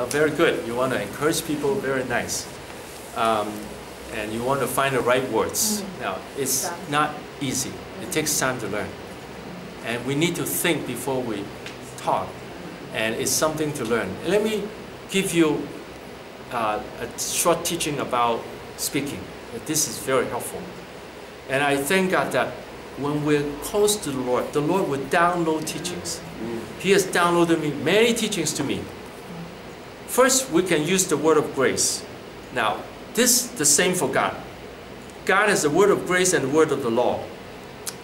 Uh, very good. You want to encourage people, very nice. Um, and you want to find the right words. Now, it's not easy. It takes time to learn. And we need to think before we talk. And it's something to learn. Let me give you uh, a short teaching about speaking. This is very helpful. And I thank God that when we're close to the Lord, the Lord will download teachings. He has downloaded me many teachings to me. First, we can use the word of grace. Now, this the same for God. God has the word of grace and the word of the law.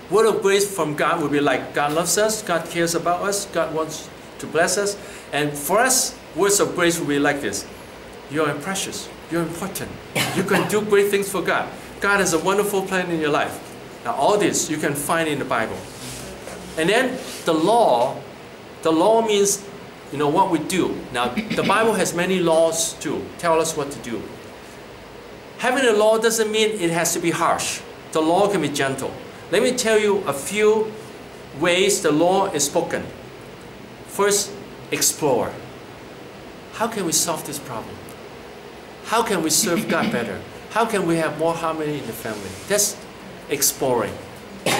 Word of grace from God will be like God loves us, God cares about us, God wants to bless us. And for us, words of grace will be like this. You are precious. You're important. You can do great things for God. God has a wonderful plan in your life. Now, all this you can find in the Bible. And then the law, the law means, you know, what we do. Now, the Bible has many laws too, tell us what to do. Having a law doesn't mean it has to be harsh. The law can be gentle. Let me tell you a few ways the law is spoken. First, explore. How can we solve this problem? How can we serve God better? How can we have more harmony in the family? That's exploring.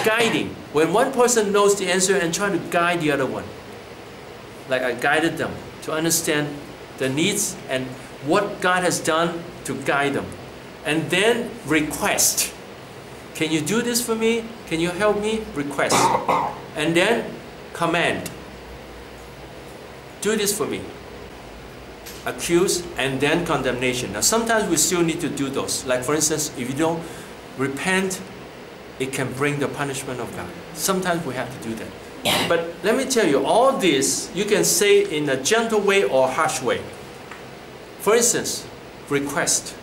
Guiding. When one person knows the answer and trying to guide the other one. Like I guided them to understand the needs and what God has done to guide them. And then request. Can you do this for me? Can you help me? Request. And then command. Do this for me accuse, and then condemnation. Now, sometimes we still need to do those. Like, for instance, if you don't repent, it can bring the punishment of God. Sometimes we have to do that. But let me tell you, all this you can say in a gentle way or harsh way. For instance, request.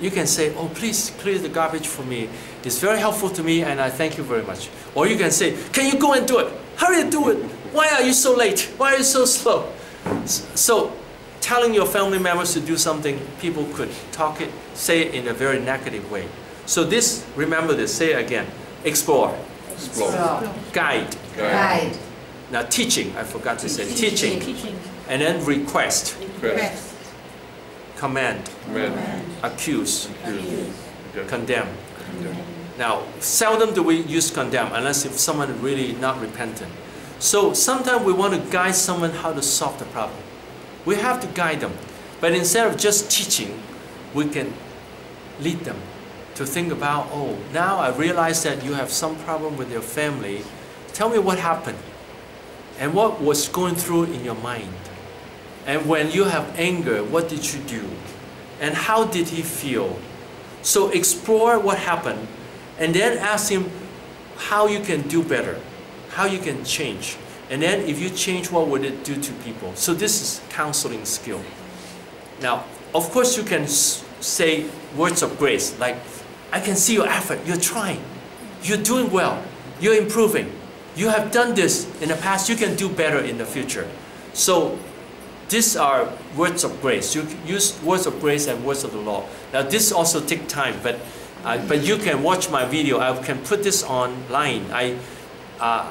You can say, oh, please clear the garbage for me. It's very helpful to me and I thank you very much. Or you can say, can you go and do it? Hurry and do it. Why are you so late? Why are you so slow? So telling your family members to do something, people could talk it, say it in a very negative way. So this, remember this, say it again. Explore. Explore. Guide. Guide. Now teaching, I forgot to say. Teaching. Teaching. And then request. Request. Command. Command. Accuse. Accuse. Condemn. Condemn. Now, seldom do we use condemn unless if someone really not repentant. So sometimes we want to guide someone how to solve the problem. We have to guide them. But instead of just teaching, we can lead them to think about, oh, now I realize that you have some problem with your family. Tell me what happened and what was going through in your mind. And when you have anger, what did you do? And how did he feel? So explore what happened and then ask him how you can do better, how you can change. And then if you change, what would it do to people? So this is counseling skill. Now, of course you can say words of grace, like, I can see your effort, you're trying, you're doing well, you're improving. You have done this in the past, you can do better in the future. So these are words of grace. You use words of grace and words of the law. Now this also take time, but uh, but you can watch my video. I can put this online. I, uh,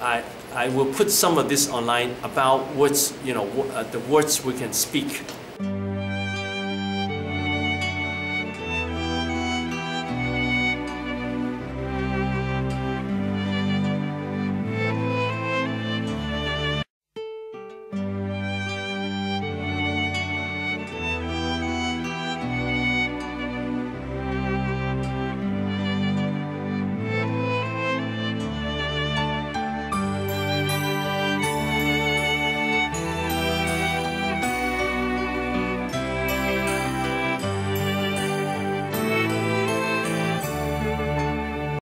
I, I will put some of this online about words, you know, uh, the words we can speak